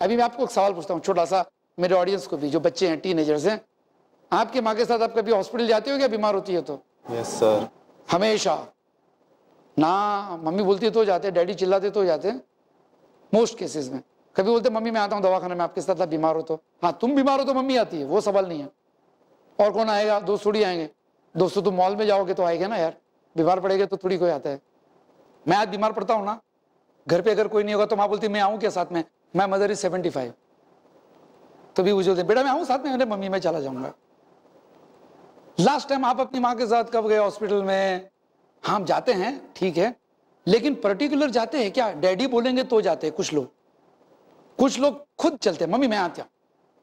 अभी मैं आपको एक सवाल पूछता हूँ छोटा सा मेरे ऑडियंस को भी जो बच्चे हैं टीनेजर्स हैं। आपके माँ के साथ आप कभी हॉस्पिटल जाते हो क्या? बीमार होती है तो? यस सर हमेशा। ना मम्मी बोलती है तो जाते डैडी चिल्लाते तो जाते। हैं मोस्ट केसेस में। कभी बोलते मम्मी मैं आता हूँ दवाखाने में आपके साथ आप बीमार हो तो? हाँ तुम बीमार हो तो मम्मी आती है वो सवाल नहीं है। और कौन आएगा? दोस्त थोड़ी आएँगे। दोस्तों तुम मॉल में जाओगे तो आएगा ना यार। बीमार पड़ेगा तो थोड़ी कोई आता है। मैं आज बीमार पड़ता हूँ ना। घर पे अगर कोई नहीं होगा तो माँ बोलती मैं आऊँ क्या साथ में? मैं मदर इज़ सेवेंटी फाइव तो भी बोलते बेटा मैं आऊँ साथ में? मेरे मम्मी, मैं चला जाऊँगा। लास्ट टाइम आप अपनी माँ के साथ कब गए हॉस्पिटल में? हम जाते हैं, ठीक है। लेकिन पर्टिकुलर जाते हैं क्या? डैडी बोलेंगे तो जाते हैं, कुछ लोग। कुछ लोग खुद चलते हैं, मम्मी, मैं आती हूँ।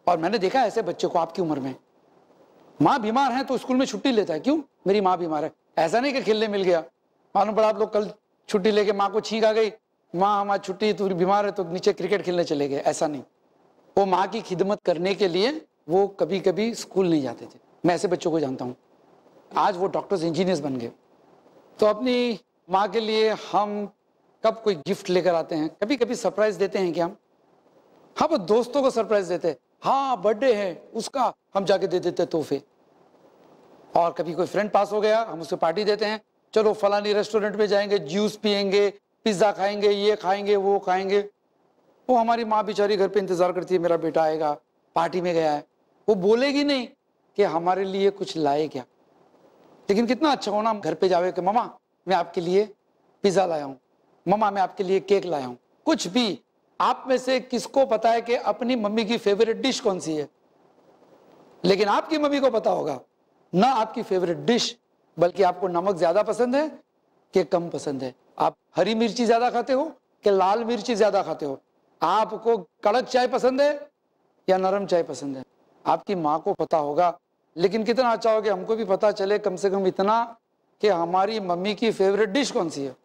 और मैंने देखा ऐसे बच्चे को आपकी उम्र में। माँ बीमार है तो स्कूल में छुट्टी लेता है। क्यों? मेरी माँ बीमार है। ऐसा नहीं कि खेलने मिल गया। मालूम पड़ा आप लोग कल छुट्टी लेके माँ को छींक आ गई। माँ हमारी छुट्टी, तू बीमार है तो नीचे क्रिकेट खेलने चले गए। ऐसा नहीं। वो माँ की खिदमत करने के लिए वो कभी कभी स्कूल नहीं जाते थे। मैं ऐसे बच्चों को जानता हूँ। आज वो डॉक्टर्स, इंजीनियर्स बन गए। तो अपनी माँ के लिए हम कब कोई गिफ्ट लेकर आते हैं? कभी कभी सरप्राइज़ देते हैं क्या हम? हाँ वो दोस्तों को सरप्राइज़ देते हैं। हाँ बर्थडे है, उसका हम जाके दे देते तोहफे। और कभी कोई फ्रेंड पास हो गया, हम उसे पार्टी देते हैं। चलो, फलानी रेस्टोरेंट में जाएँगे, जूस पियेंगे पिज़्ज़ा खाएँगे, ये खाएँगे, वो खाएँगे। वो हमारी माँ बेचारी घर पे इंतज़ार करती है, मेरा बेटा आएगा, पार्टी में गया है। वो बोलेगी नहीं कि हमारे लिए कुछ लाए क्या। लेकिन कितना अच्छा होना घर पे जावे कि ममा मैं आपके लिए पिज़्ज़ा लाया हूँ। ममा मैं आपके लिए केक लाया हूँ। कुछ भी। आप में से किसको पता है कि अपनी मम्मी की फेवरेट डिश कौन सी है? लेकिन आपकी मम्मी को पता होगा, ना आपकी फेवरेट डिश, बल्कि आपको नमक ज़्यादा पसंद है कि कम पसंद है। आप हरी मिर्ची ज़्यादा खाते हो कि लाल मिर्ची ज़्यादा खाते हो? आपको कड़क चाय पसंद है या नरम चाय पसंद है? आपकी माँ को पता होगा, लेकिन कितना अच्छा हो कि हमको भी पता चले कम से कम इतना कि हमारी मम्मी की फेवरेट डिश कौन सी है?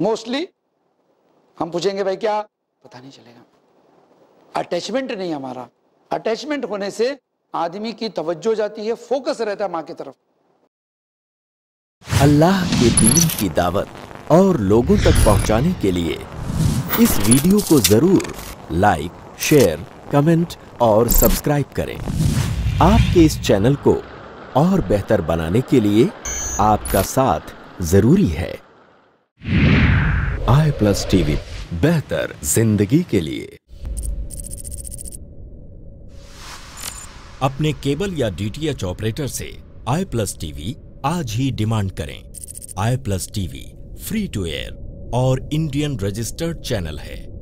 मोस्टली हम पूछेंगे, भाई, क्या? पता नहीं चलेगा। अटैचमेंट नहीं हमारा। अटैचमेंट होने से आदमी की तवज्जो जाती है फोकस रहता है माँ की तरफ़। अल्लाह के दीन की दावत और लोगों तक पहुँचाने के लिए इस वीडियो को ज़रूर लाइक, शेयर, कमेंट और सब्सक्राइब करें। आपके इस चैनल को और बेहतर बनाने के लिए आपका साथ ज़रूरी है। आई प्लस टीवी, बेहतर ज़िंदगी के लिए। अपने केबल या डीटीएच ऑपरेटर से आई प्लस टीवी आज ही डिमांड करें। I plus TV, free to air और इंडियन रजिस्टर्ड चैनल है।